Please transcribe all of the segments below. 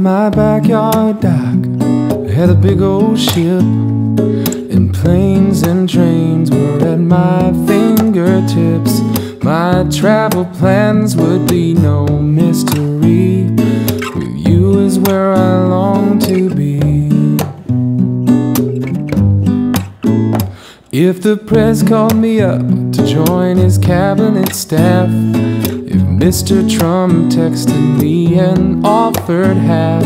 my backyard dock, had a big old ship, and planes and trains were at my fingertips. My travel plans would be no mystery. With you is where I long to be. If the press called me up to join his cabinet staff, Mr. Trump texted me and offered half,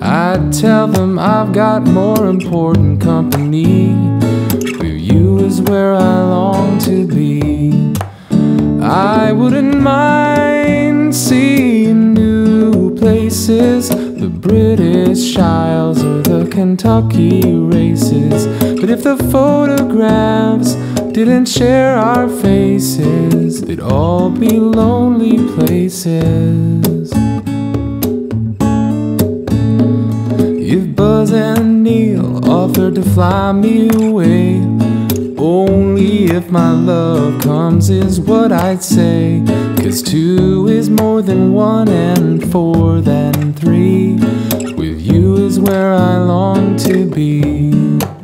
I'd tell them I've got more important company. With you is where I long to be. I wouldn't mind seeing new places, the British Isles or the Kentucky races. But if the photographs didn't share our faces, they'd all be lonely places. If Buzz and Neil offered to fly me away, only if my love comes is what I'd say. Cause two is more than one and four than three. With you is where I long to be.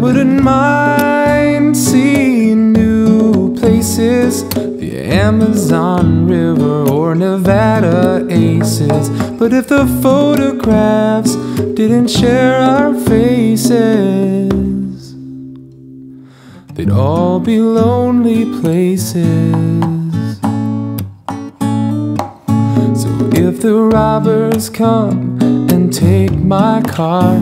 Wouldn't mind seeing new places, the Amazon River or Nevada Aces. But if the photographs didn't share our faces, they'd all be lonely places. So if the robbers come and take my car,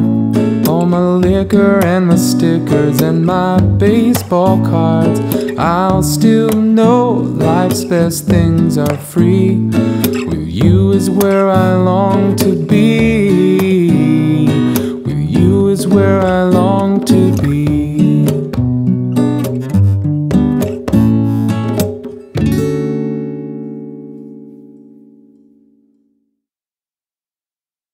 my liquor and my stickers and my baseball cards, I'll still know life's best things are free. With you is where I long to be. With you is where I